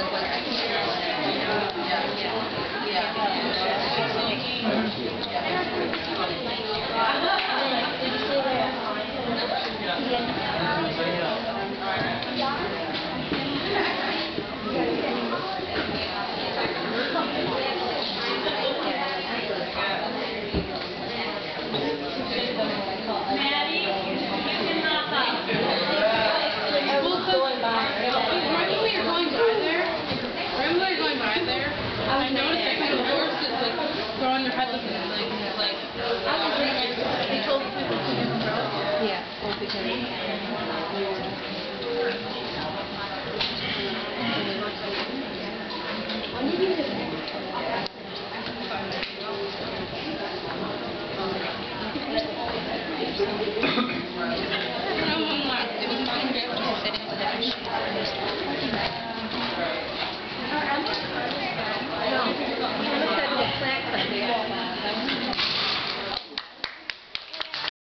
encuentra aquí. Yeah.